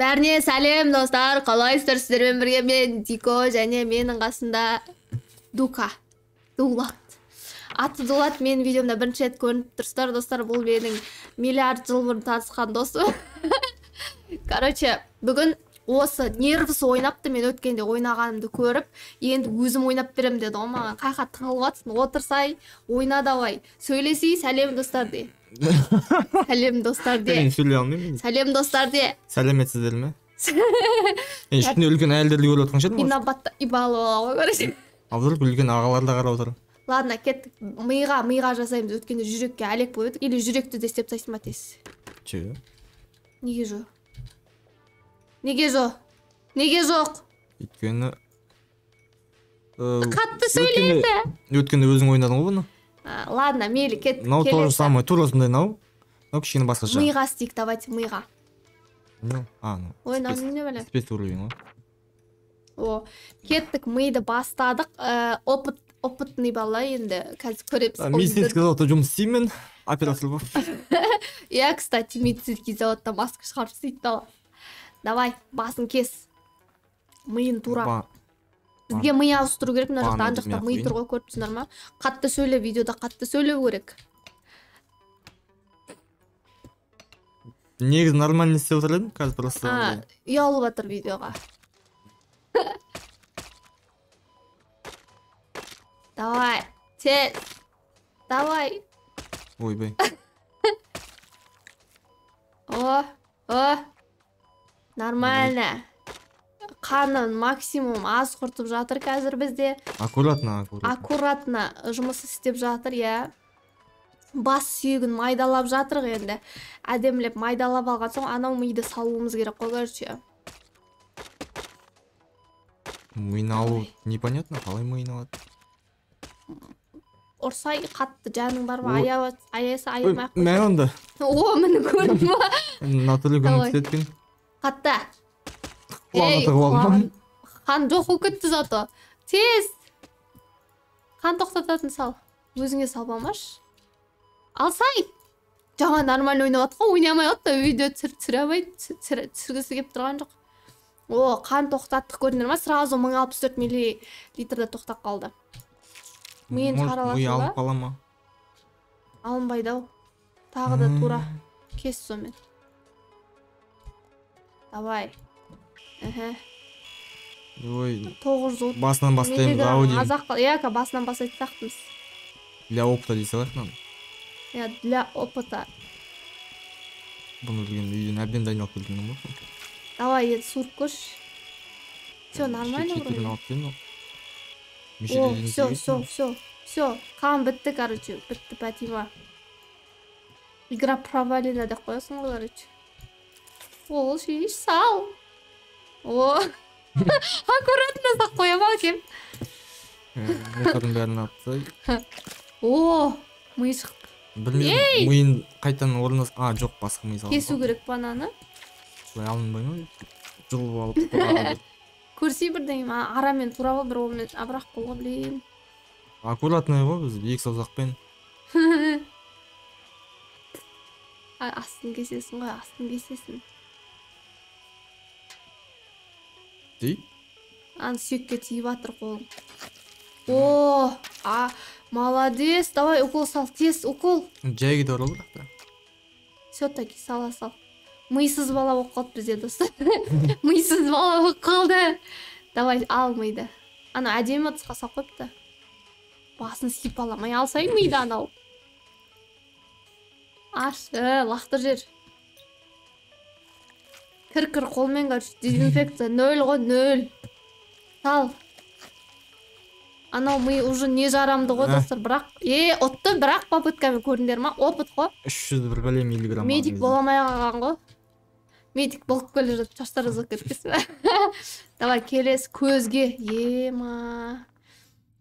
бәріне сәлем достар. Қалайсыздар сіздермен бірге мен дико және менің қасымда дука. Дулат. Аты дулат. Менің видеомда бірінші рет көрініп тұрсыздар достар. Бұл менің миллиард жыл бұрын танысқан досым. Короче бүгін осы нервс ойнапты. Мен өткенде ойнағанымды көріп енді өзім ойнап беремін деді ғой маған. Қай жаққа тығылып отырсай ойна давай сөйлесей сәлем достар де сәлем достар де мен сөйлей алмаймын сәлем достар де сәлеметсіздер ме мен үстінде үлкен әйелдерді көріп отырған шығармын инабатта ғой короче а вдруг үлкен ағалар да қарап отыр ладно кеттік миға миға жасаймыз өткенде жүрекке әлек болып едік или жүректі де істеп тастайсың ба тез че неге жоқ неге жоқ неге жоқ өйткені қатты сөйле өткенде өзің ойнадың ғой бұны ладно мейлі кеттік мынау тоже келесі. самое тура сондай мынау мынау кішкене басқаша миға істейік давайте миға. А ну ой мынау не спец уровень ғой о кеттік миды бастадық. Ә, опыт опытный бала енді қазір көреміз медицинский заводта жұмыс істеймін оператор болып иә кстати медицинский заводта маска шығарып істейді бала давай басын кес. Миын тура. Бізге ми ауыстыру керек мына жақта ана жақта ми тұр ғой көріп тұрсыңдар ма? Қатты сөйле видеода қатты сөйлеу керек. Негізі нормально істеп отыр едім қазір просто ұялып жатыр видеоға. Давай тез. Давай. Ойбай о о. Нормально. Қанын максимум аз құртып жатыр қазір бізде. Аккуратно аккуратно. Жұмыс істеп жатыр иә. Бас сүйегін майдалап жатыр енді. Әдемілеп майдалап алған соң анау миды салуымыз керек қой короче. Миын алу непонятно қалай миын алады ұрсай қатты жаның бар ма? Аяса аямай ақ мә онда. О міне көрдің ба көмектеседі екен. Қатты. Құлағын- қан жоқ болып кетті зато тез қан тоқтататын сал өзіңе салып алмашы алсай жаңа нормально ойнап жатқан ойнай алмай қалды да видео түсір түсіре алмай түсір- түсіргісі келіп тұрған жоқ о қан тоқтаттық көрдіңдер ма сразу мың алпыс төрт миллилитрде тоқтап қалды ми аласың алып қала ма алынбайды ау тағы да тура кес сонымен давай іхі ой тоғыз жүз отыз басынан бастаймыз ау деймін азақ иә басынан бастайтын сияқтымыз. Для опыта дей салайық мынаны иә для опыта. Бұны білген үйден әбден дайындалып келген ғой. Давай енді суырып көрші. Все нормально вроде. алып келдім ғой о все все все все қан бітті короче бітті пәтима игра провалена деп қоясың ғой короче. Ол сал о. Аккуратно ұстап қоя ма әкем Э, мусордың бәрін алып тастайық о ми шықты білмедім миын қайтадан орнына а жоқ басқа ми салған кесу керек па ананы былай алынбай ма жұлып алып көрсей бірдеңе арамен тура бір қолмен а бір ақ қолға білейін аккуратный ғой біз екі саусақпен астын кесесің ғой астын кесесің. Дей ана сүйекке тиіп жатыр қолың о а молодец давай укол сал тез укол. Жай бар ғой бірақ та все таки сала сал. Мисыз бала болып қалды бізде достар мисыз бала болып қалды. Давай ал миды ана әдемі ыдысқа салып қойыпты басын сипаламай алсай миды анау. Аш ә, лақтыр жер. Кір кір қолмен короче дезинфекция нөл ғой нөл. Сал анау ми уже не жарамды ғой Ә. достар бірақ е ұтты бірақ попыткамен көрдіңдер ма? Опыт қой. Үш жүз бір бәле миллиграмм медик бола алмай қалған ғой. Медик болып келе жатып шаштар үзіп кеткенсің давай келесі көзге. Ема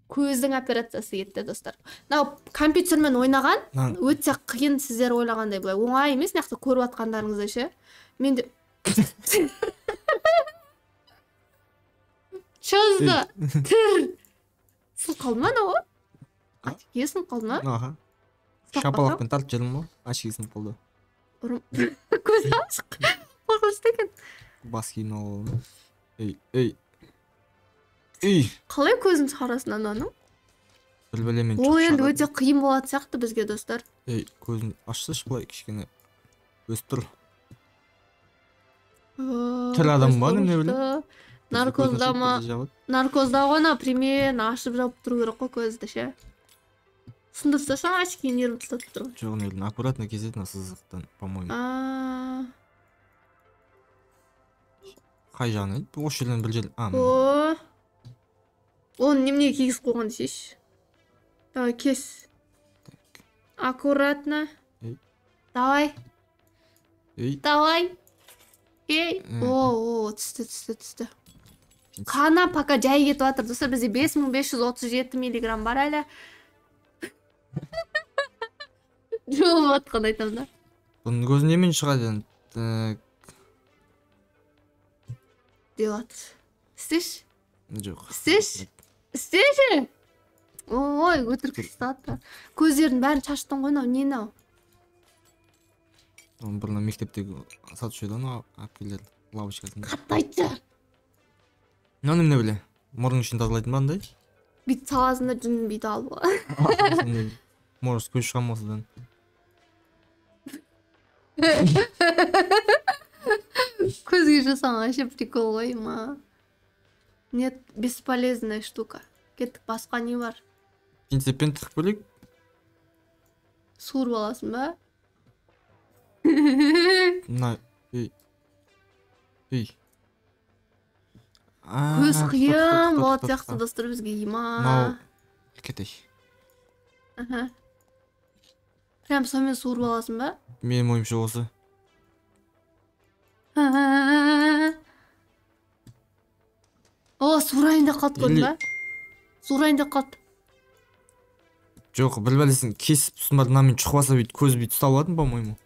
көздің операциясы кетті достар. Мынау компьютермен ойнаған өте қиын сіздер ойлағандай былай. Оңай емес мына жақта көріп жатқандарыңыздай ше. Менде че за түр сынып қалды ма анау? Атеке сынып қалды ма? Аха. Шапалақпен тартып жібердім ғой. Очки сынып қалды. Көзі ашық. Қорқынышты екен. Бас киімін алып ей ей ей қалай көзін шығарасың ананың білбелемен ол енді өте қиын болатын сияқты бізге достар. Ей көзін ашсайшы былай кішкене. Өсіп тұр Тірі адам ба, немене білем? наркозда ма наркозда ғой ана примерно ашып жауып тұру керек қой көзді ше. Сындырып тастасаң очки нервін ұстатып тұр. Ғой жоқ не аккуратно кеседі мына сызықтан по моему қай жағынан еді осы жерден бір жер а оны неменеге кигізіп қойған десейші. Давай кес. Аккуратно. Давай. Давай. Ей о о түсті түсті түсті. Қана пока жай кетіп жатыр. Достар бізде бес мың бес жүз отыз жеті миллиграмм бар әлі. Жұлып жатқан айтамын да. Бұның көзі немен шығады енді. Так. Деп жатыр. Істеші жоқ. Істеші істеші ой өтірік ұстап жатыр көздердің бәрін шаштың ғой мынау не мынау? Оны бұрын мектептегі сатушы еді оны алып лавочкасында қатты айтшы мынау немене біле мұрныңның ішін тазалайтын ба андай бүйтіп саласың да жүнін бүйтіп алып может көз шыға ма осыдан көзге жасаған вообще прикол ғой ма нет бесполезная штука кеттік басқа не бар пинцетпен тығып көрейік суырып аласың ба мына ей көз қиын тоқта, сияқты достар бізге има мынау кетейік Аха. прям сонымен суырып аласың ба менің ойымша осы о суырайын деп қалды көрдің ба суырайын деп қалды жоқ бір бәлесін кесіп сосын барып мынамен шұқып алса бүйтіп көзі бүйтіп ұстап алатын по моему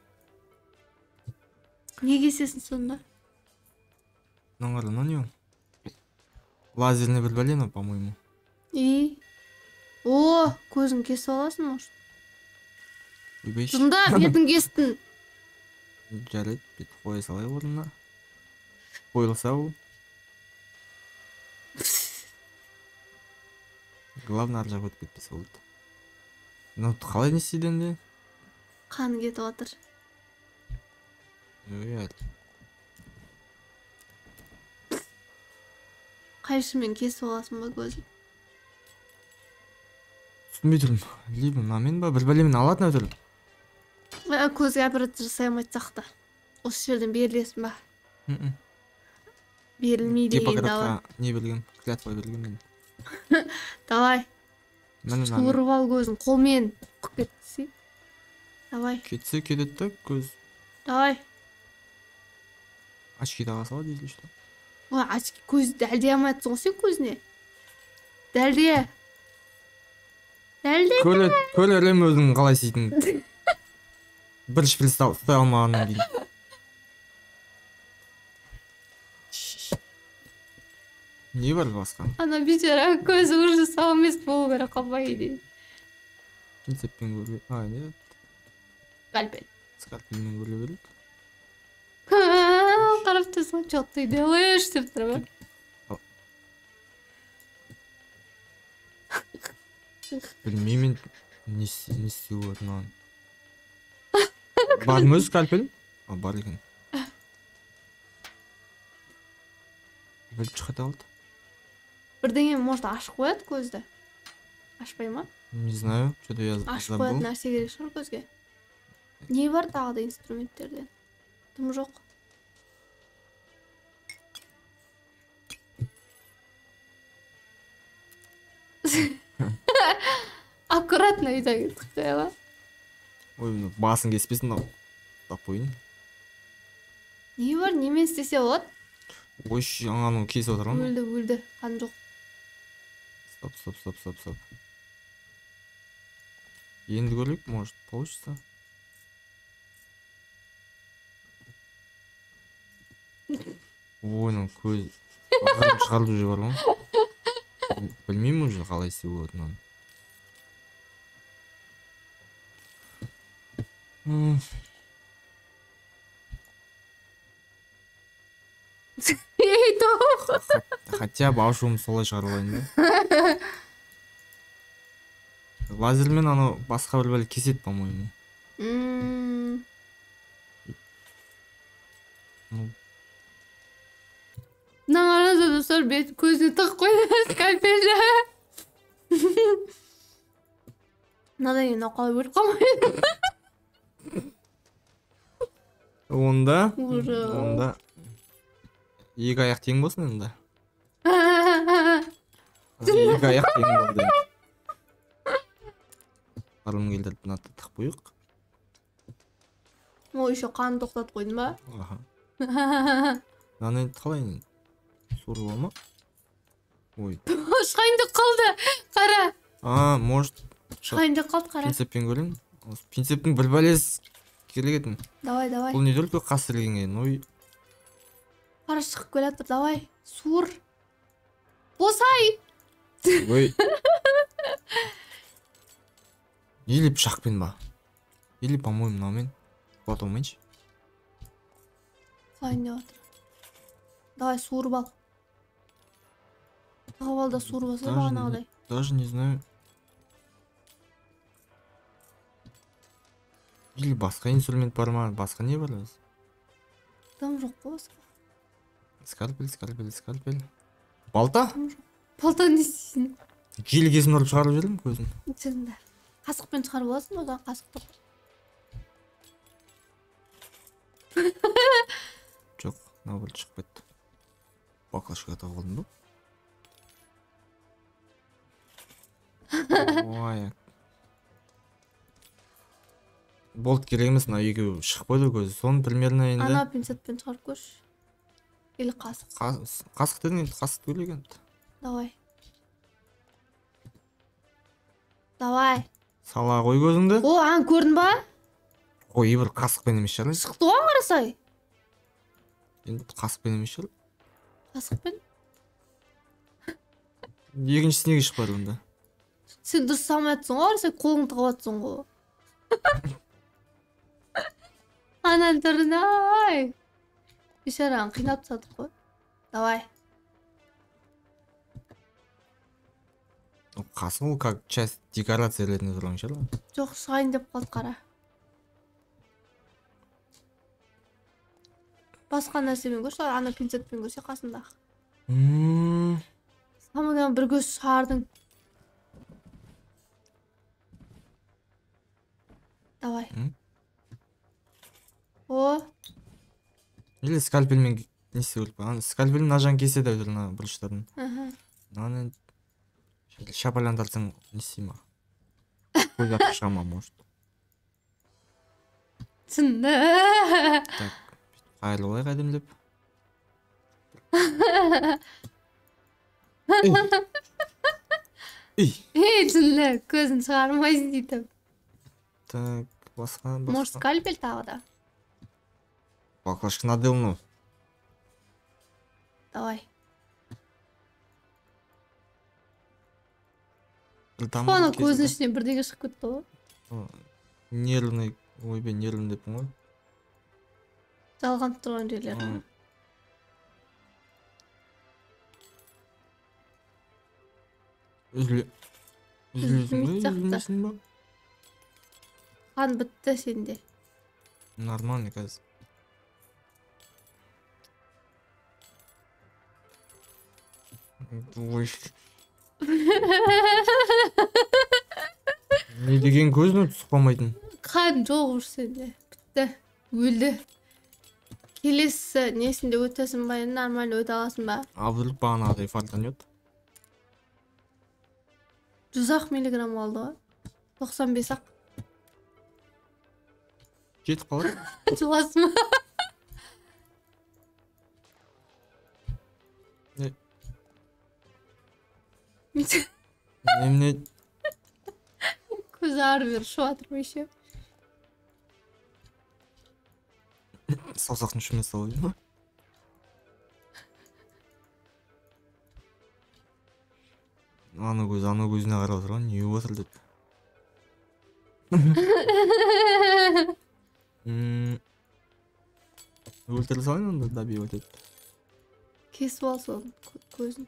не кесесің сонда? Қара мынау не ол лазерный бір бәле по моему и? О көзін кесіп аласың может? Жында бетін кестің. Жарайды бүйтіп қоя салайық орнына. Қойылса ол. Главное ар жағы өтіп кетпесе болды. Мынау қалай не істейді енді? Қаны кетіп жатыр ой әлі қайшымен кесіп аласың ба көзін түсінбей тұрмын либо мынамен ба бір бәлемен алатын әйтеуір көзге операция жасай алмайтсақ та осы жерден берілесің ба берілмейді гиппократқа не берген клятва берген енді давай. Суырып ал көзін қолмен қып кетсей давай. Кетсе кетеді да көз давай. Очки таға салады если что ой очки көз дәлдей алмай жатсың ғой сен көзіне дәлде дәлде көре көрермін өзің қалай істейтінін бір шприц ұстай алмағаннан кейін не бар басқа ана бейшара көзі уже сау емес болу керек қой по идее пинцетпен көре а не скальпель скальпельмен көре берейік қарап тұрсың что ты делаешь деп тұр ба білмеймін не не істеуге болады мынаған бар ма өзі скальпель а бар екен біліп шыға қалды бірдеңе может ашып қояды көзді ашпай ма не знаю что то я ашып қоятын нәрсе керек шығар көзге не бар тағы да инструменттерден тым жоқ өйтіп тықтай ма ой басын кеспесін мынау ұстап қояйын не бар немен істесе болады ойш ананы кесіп отырған ғой өлді өлді қан жоқ стоп стоп стоп стоп стоп енді көрейік может получится ой мынау көз шығарып уже бар ғой білмеймін уже қалай істеуге болады ей хотя бы ашуымды солай шығарып алайын да? Лазермен анау басқа бір бәле кеседі по моему М, Ну, мына қараса достар бет көзіне тығып қойды скальпельді мынадан кейін мынау қалай өліп қалмайды онда? Ура. онда. Екі аяқ тең болсын енді. Екі аяқ тең болды. Қарым келтіріп мына тық қойық о еще қанын тоқтатып қойдың ба? Аха. Мынаны енді қалай суырып алма? Ой. Шығайын деп қалды қара. А может шығайын деп қалды қара. пинцеппен көрейін. Осы пинцептің бір бәлесі керек еді давай давай. Бұл не только қастырген ой. Қара шығып келе жатыр давай. Суыр. Босай! Ой. Или пышақпен ба? Или по моему мынамен құлата алмайыншы шығайын деп жатыр давай суырып ал. Тығып ал да суырып алса Даже не- бағанағыдай даже не знаю. Или басқа инструмент бар ма? Басқа не бар өзі? Дым жоқ қой басқа. Скальпель скальпель скальпель. Балта? Балта не істейсің. Желкесін ұрып шығарып жіберемін көзін қасықпен шығарып аласың одан қасықты. Жоқ наоборот шығып кетті. Баклажкаға тағып алдым ба ой болды керек емес мына екеуі шығып қойды көзі соны примерно енді ана пинцетпен шығарып көрші. Или қасық. Қас- қасық дедің енді қасық керек енді давай. Давай. Сала ғой көзіңді. О ана көрдің ба? Ой бір қасықпен емес шығар. Шықты ғой қарасай. Енді қасықпен емес шығар. Қасықпен? Екіншісі неге шықпады онда сен дұрыс салмай жатрсың ғой қарасай қолыңды тығып жатрсың ғой. ананың түрін ай бейшараны қинап тастадық қой давай Ол қасық ол как часть декорация ретінде тұрған шығар жоқ шығайын деп қалды қара басқа нәрсемен көрші ана пинцетпен көрсе қасындағы Ммм, самодан бір көз шығардың давай? О. Или скальпельмен не істеу керек ана скальпель мына жағын кеседі әйтеуір мына бұрыштарын аха. мынаны шапаландырсаң не істей ма? Көз атып шыға ма может. Түсінді так қайырлы болайық әдемілеп ей түсінді көзін шығармай сөйтіп так басқа. Может скальпель тағы да? Баклажка наделну давай. Ана көзінің ішінен бірдеңе шығып кетті ғой нервный ойбай нервный деппін ғой жалғанып тұрған жерлер М. үзіле үзілесің ба Үзілмейді сияқты. үзілмейсің ба қан бітті сенде. Нормальный қазір не деген көзіне түсіп қалмайтын қан жоқ уже сенде бітті өлді. Келесі несінде өтесің ба? Енді нормально өте аласың ба а вдруг бағанағыдай фартанет жүз ақ миллиграмм алды ғой. Тоқсан бес ақ. Жетіп қалады жыласың ба? Немене көзі ары бері жатыр еще саусақтың ұшымен салайын ба ана көз ана көзіне қарап отыр ғой не болып жатыр деп өлтіре салайын онда добивать етіп кесіп ал соны кө- көзін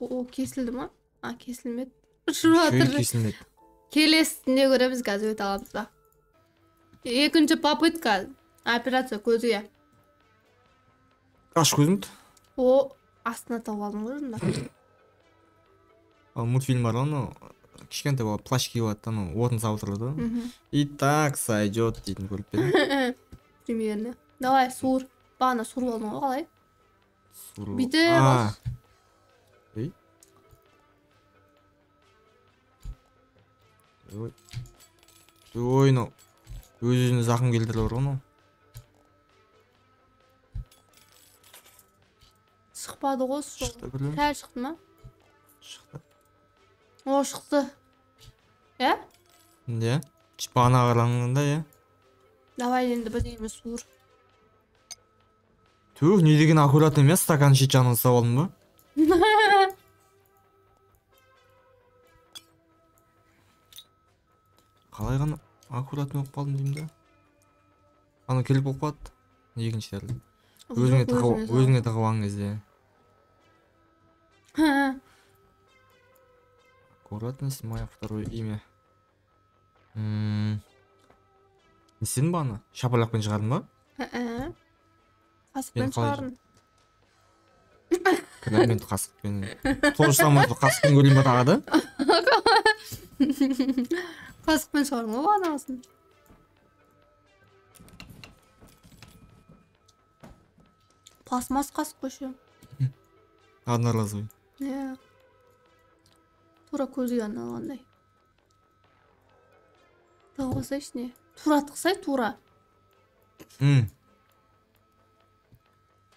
о кесілді ма а кесілмеді жатыр кесілмеді келесінде көреміз қазір өте аламыз ба екінші попытка операция көзге аш көзіңді о астына тауып алдым ғой жында ал мультфильм бар ғой анау кішкентай бала плащ киіп алады да анау отын салып тұрады ғой и так сойдет дейтін көріп пе едің? примерно давай суыр бағана суырып алдың ғой қалай Бүйте Ей. ой ой мынау өз өзіне зақым келтіріп отыр ғой мынау шықпады ғой сол. Шықты сәл шықты ма? Шықты. О шықты. Иә? Иә. Бағана қарағанда иә. Давай енді бірдеңе суыр. Түх не деген аккуратный емес стакан шет жағынан ұстап алдым ба? қалай ғана аккуратный болып қалдым деймін да ана келіп болып қалады. Екінші дәрі өзіңе тығып өзіңе тығып алған кезде. Аккуратность мое второе имя. Не істедің ба ана? Шапалақпен шығардың ба? Қасықпен шығардым. Кінәмен қасықпен тоже самое қасықпен көрейін ба тағы да қасықпен шығардым ғой бағанағысын пластмасс қасық қой еще одноразовый иә тура көзге арналғандай тығып алсайшы не тура тықсай тура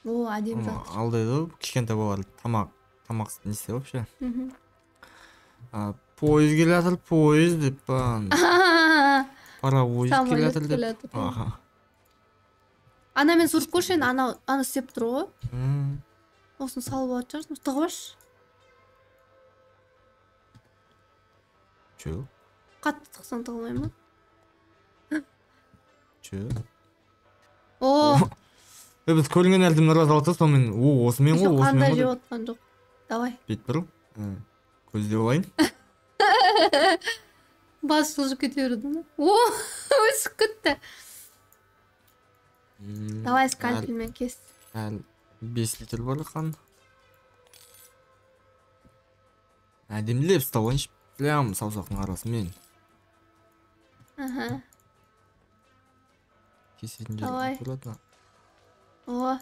о әдемі жатыр алдайды ғой кішкентай балалар тамақ тамақ не істе вообще пойыз келе жатыр пойыз деп паровоз келе жатыр деп анамен суырып көрші енді анау ана істеп тұр ғой осыны салып алатын шығарсың тығып алшы жоқ қатты тықсаң тығылмай ма жоқ о біз көрінген әлде разы алады сонымен о осымен ғой қандай ғой жеп деп. отқан жоқ давай бүйтіп бір көздеп алайын басы жылжып кете береді ма о өсіп кетті давай скальпельмен кес әлі бес литр бар қан әдемілеп ұстап алайыншы прям саусақтың арасымен аха кесетін жер болады о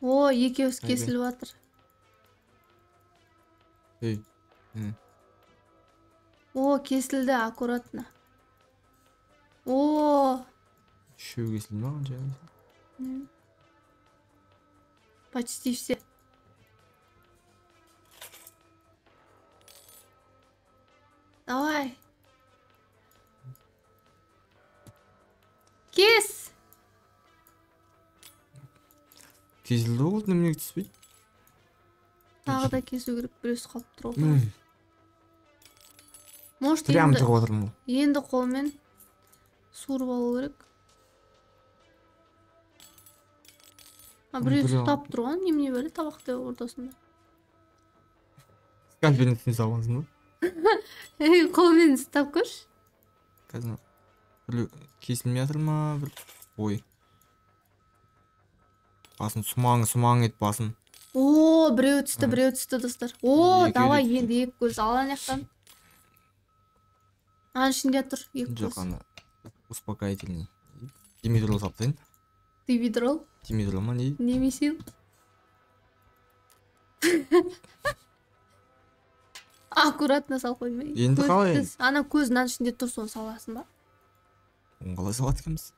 о екеуісі Айбей. кесіліп жатыр ей о кесілді аккуратно о үшеу кесілді ма қанша м. почти все давай кес Кесілді ғой неменеге түспейді тағы да кесу керек біреусі қалып тұр ғой может прям тығып отырмын ғой енді қолмен суырып алу керек. А Ой, біреу бля. ұстап тұр ғой немене бәле табақта ортасында скальпельдің үстіне салғансың ба ей қолмен ұстап көрші қазір біреу кесілмей жатыр ма? Бір ой. Басын сумаң сумаң етіп басын. О біреу түсті біреу түсті достар. О давай енді екі көз. Ал ана жақтан. Ананың ішінде тұр екі жоқ көз. ана успокоительный. Димедрол салып тастайын дивидрол димедрол ма не? Дейді немесил аккуратно салып қоймай. Енді қалай? ана көз мынаның ішінде тұр соны саласың ба? Оны қалай салады екенбіз.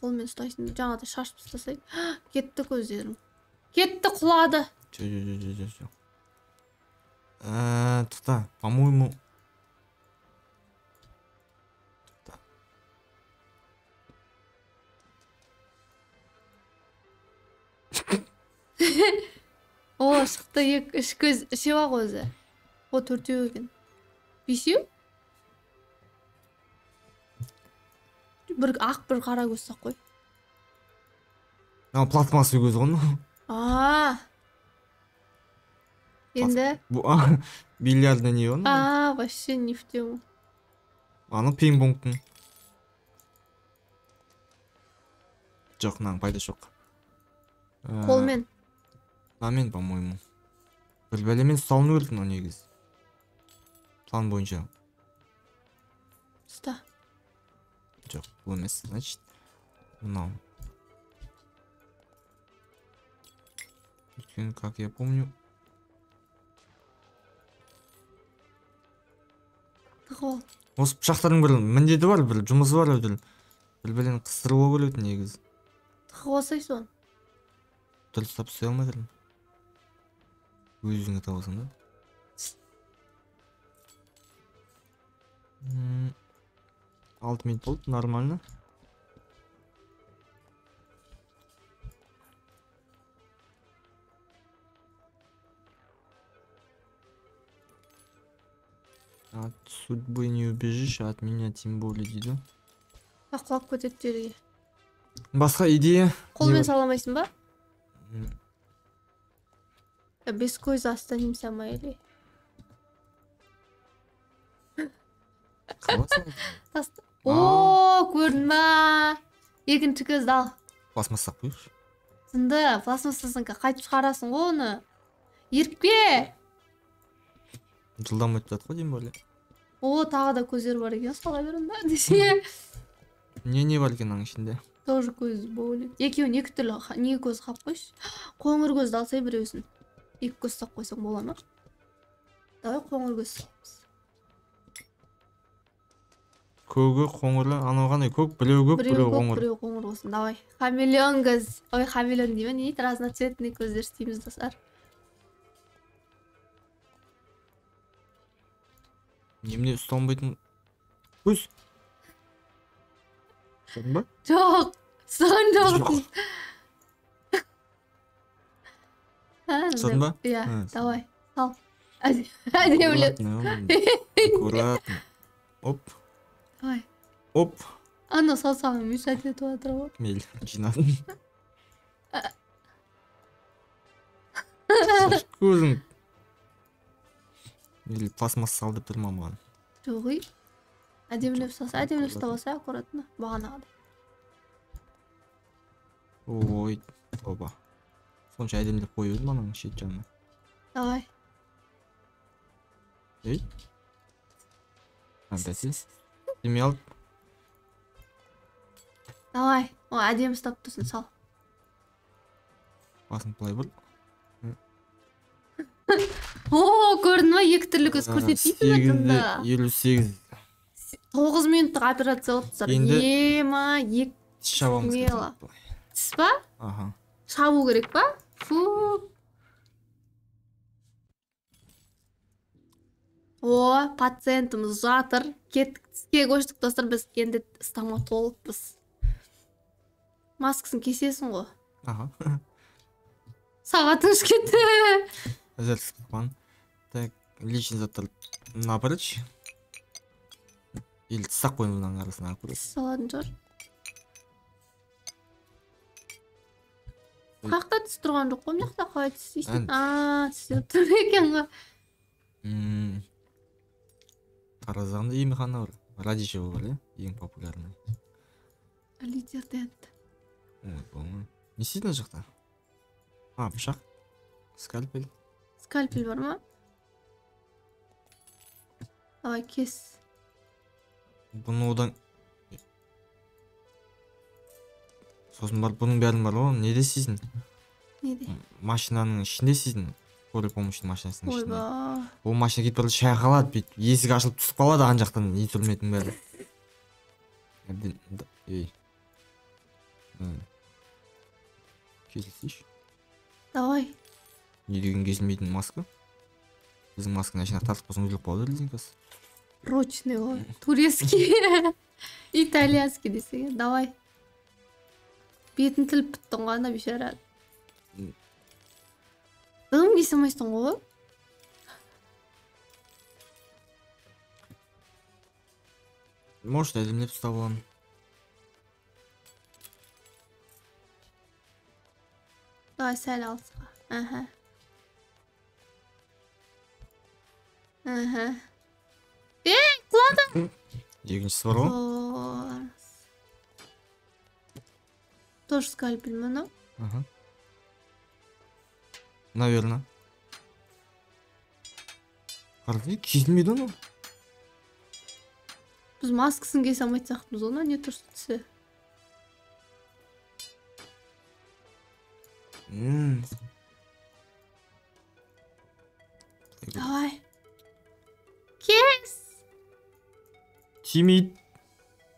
Қолмен ұстайсың жаңағыдай шашып тастасай кетті көздерің кетті құлады. Жоқ жоқ жоқ жоқ жоқ Ә, тоқта по моему о шықты екі үш көз үшеу ақ өзі. О төртеу екен. Бесеу? Бір ақ бір қара көз сақ қой. Ана пластмассовый көз ғой мынау. А. Енді? Бильярдный не ғой мынау. а вообще не в тему. Ана пинг понгтың жоқ мынаның пайдасы жоқ қолмен мынамен по моему бір бәлемен ұсталыну керек мынау негізі план бойынша жоқ бұл емес значит мынау өйткені как я помню. Осы пышақтардың бір міндеті бар бір жұмысы бар әудел бір бәлені қыстырып алу керек негізі. Тығып алсайсың оны дұрыс ұстап ұстай алмай тұрмын. Өзіңе табасың да. М, алты минут болды нормально от судьбы не убежишь а от меня тем более дейді құлап кетеді жерге басқа идея қолмен сала алмайсың ба без көзі останемся ма или о көрдің ба екінші көзді ал пластмасса қойшы сынды пластмассасын қайтып шығарасың ғой оны ерікпе жылдам өтіп жатыр ғой тем более о тағы да көздер бар екен сала бер онда десе не не бар екен аның ішінде тоже көз бөлек екеуін екі түрлі неге көз қалып қойшы қоңыр көзді алсай біреусін екі көз ұстап қойсаң бола ма давай қоңыр көз саламыз көгі қоңыры анау қандай көк? біреу көк біреу қоңыр. біреу қоңыр болсын. Давай. Хамелеон көз ой хамелеон дей ма не дейді разноцветный көздер істейміз достар. Немене ұсталынбайтын көз ұстадың ба жоқ. Ұстаған ұстадың ба иә давай. сал Әде- әдемілеп аккуратно аккуратно оп давай оп ана саусағың мешать етіп жатыр ғой мейлі жинадым Шаш, көзің или пластмасса алдырып тұр ма маған жоқ ей әдемілеп ұстаса әдемілеп ұстап алса аккуратно бағанағыдай ой тоба сонша әдемілеп қойып давай ей а бәсе демей алып давай. О әдемі ұстап тұрсын сал басын былай бұрып о көрдің ба екі түрлі көз көрсетпейсің ба елу сегіз тоғыз минуттық операция болып тұр. Енді- ема екі тіс шабамыз керек Смело. тіс па? Аха. Шабу керек па? Фу. О пациентіміз жатыр. Кеттік тіске көштік достар біз енді стоматологпыз. Маскасын кесесің ғой. Аха. Сағатың ішіп кетті. Так, личный заттар напрочь. Или тастап мынаның арасына тіс салатын шығар жақта тіс тұрған жоқ қой мына жақта қалай тіс тістер тұр екен ғой. М, таразағында емхана бар радищева бар иә ең популярный. Лидер дент ой болмай. Не істейді мына жақта а пышақ скальпель. Скальпель бар ма? Давай кес. Бұны одан сосын барып бұның бәрін бар ғой неде істейсің неде? Машинаның ішінде істейсің скорый помощьтың машинасының ішінде. Ойбай ол машина кетіп бара шайқалады бүйтіп есік ашылып түсіп қалады ана жақтан инструментің бәрі. Әбден ей. М. кесілсейші давай. Не деген кесілмейтін маска. Біздің масканы әшейін тартып қалсаң үзіліп қалады резинкасы прочный ғой турецкий. Итальянский десең давай. Бетін тіліп біттің ғой ана бейшара. Дым дей салмайсың ғой может әдемілеп ұстап аламын давай сәл алысқа аха аха ей құладым екіншісі бар ғой О, тоже скальпель ма мынау Ага. Наверное қарасай кесілмейді анау біз маскасын кисе алмайтын сияқтымыз ғой не тұрса түсі давай. Кес! Тимейді.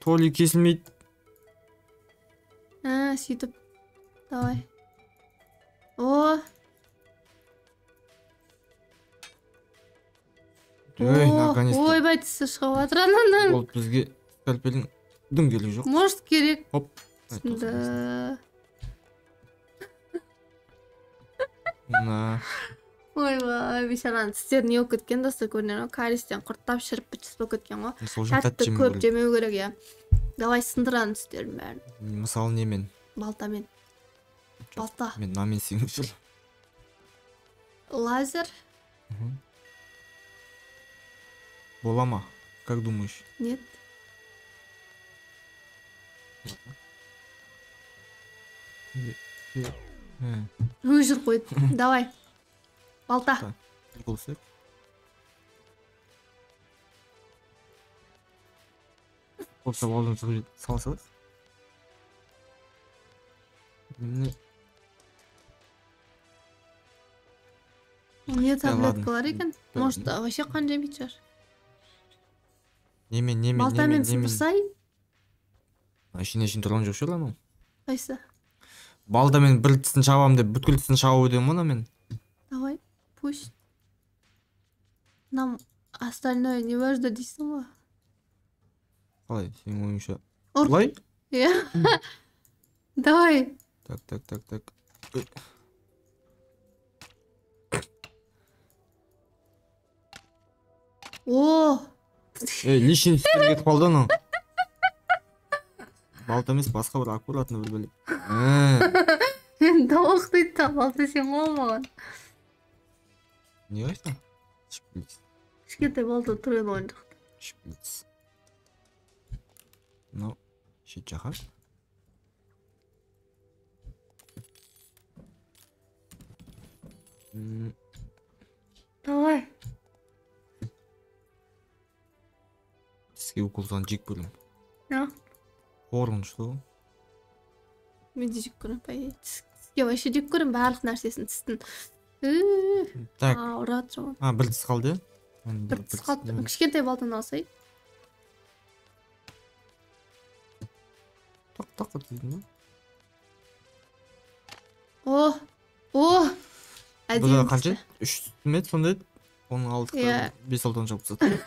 Толи кесілмейді. А сөйтіп. Давай. Ой наконец то ойбай тісі шығып жатыр ананың ол бізге скальпельдің дым керегі жоқ. Может керек Оп. Мына ойбай бейшараның тістері не болып кеткен достар көрінеді ғой кариестен құрттап шіріп бітіс болып кеткен ғой. Тәтті көп жемеу керек. иә. Давай сындырамын тістерін бәрін. Мысалы немен балтамен. Балта. мен мынамен сеңіп жүр лазер. Бола ма как думаешь? Нет. Э, өшір қой давай. Балта Так. болса болса балдан шығып сала салайық міне не таблеткалар ладно. екен Да, может да. вообще қан жемейтін шығар немен немен балтамен сындырсай ішіне шейін тұрған жоқ шығар анау қайсы? Балдамен бір тісін шабамын деп бүткіл тісін шабып өтемін ғой мен. Давай пусть. Нам остальное не важно дейсің ғой. Қалай сенің ойыңша? Ұр. былай? Иә давай. Так так так так. О! Ей лишний тістер кетіп қалды анау балта емес басқа бір аккуратно бір бәле Ә, тауық дейді да балта сен ғой маған не шпиц кішкентай балта тұр еді оған жақта мынау шет жаққа давай. Тіске укол салған жек көремін Ja. қорқынышты ғой мен де жек көремін по идее тіске вообще жек көремін барлық нәрсесін тістің Үу, так. Ауырады жаман а бір тіс қалды иә бір тіс қалды кішкентай балтаны алсай тақ дейтін ба о о әдемі қанша үш ме еді сондай еді оның алды Иә. бес алтыдан шығып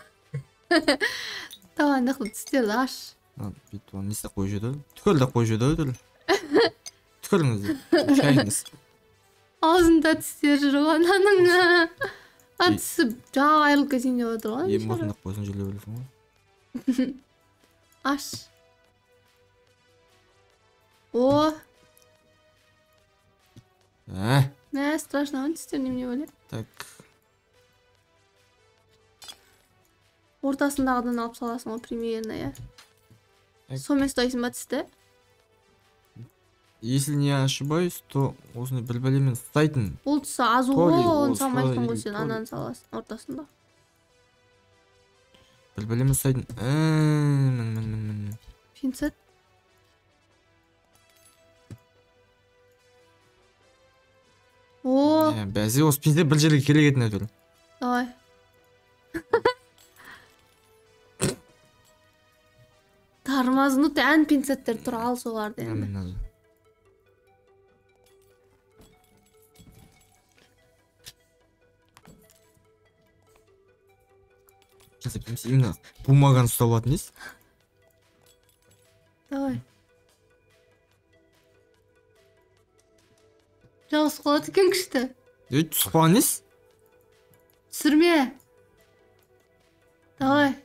ана жақта тістерді аш бүйтіп ана не істеп қойып жүреді түкел деп қойып ау өйтіп түкіріңіз шайыңыз аузында тістер жүр ғой ананың ана И- тісі жағы айырылып кетейін деп отыр ғой бейшара. осында қойсаң желе бересің ғой аш. О. Ә мә страшно тістер немене бөлек так. Ортасындағыдан алып саласың ғой примерно иә. Так. сонымен ұстайсың ба тісті если не ошибаюсь то осындай бір бәлемен ұстайтын ол тұсы аз Толи, ғой оны салмайсың ғой сен ананы саласың ортасында. Бір бәлемен ұстайтын пинцет. О! Бәсе осы пинцет бір жерге келе кететін әйтеуір давай. тормознутый ән пинцеттер тұр ал соларды енді именно бумаганы ұстап алатын дейсіз давай жалғыз қалады екен күшті ей тұспаған несі түсірме давай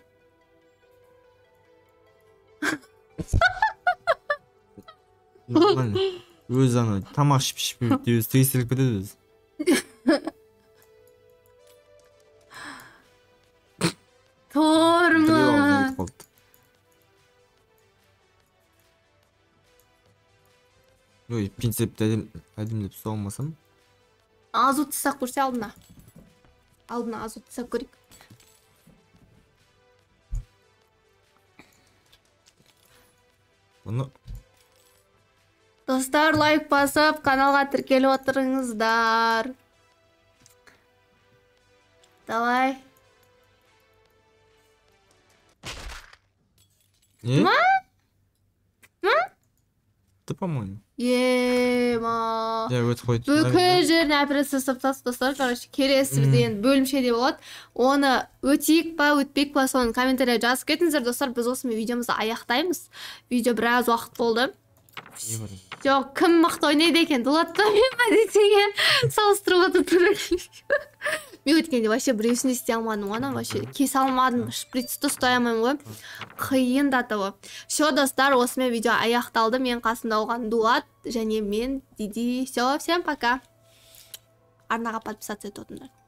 өзі ана тамақ ішіп ішіп өзі тегістеліп кетеді өзі қалды ой пинцепті әдем әдемілеп ұстап алмасам азу тастап көрсе алдына алдына азу тастап көрейік бұны достар лайк басып каналға тіркеліп отырыңыздар. Давай. Не? Ма? ты по моему ема иә өтіп қойды бүкіл жерін операция жасап тастады достар короче келесі бізде енді бөлімшеде болады оны өтейік па өтпейік па соны комментария жазып кетіңіздер достар біз осымен видеомызды аяқтаймыз видео біраз уақыт болды жоқ кім мықты ойнайды екен? Дулат па мен ба десең салыстыруға да тура мен өткенде вообще біреусін істей алмадым ғой ана вообще кесе алмадым. Шприцті ұстай алмаймын ғой. Қиын до того все достар осымен видео аяқталды. Мен қасымда болған дулат және мен диди. Все всем пока. Арнаға подписаться етіп отырыңдар.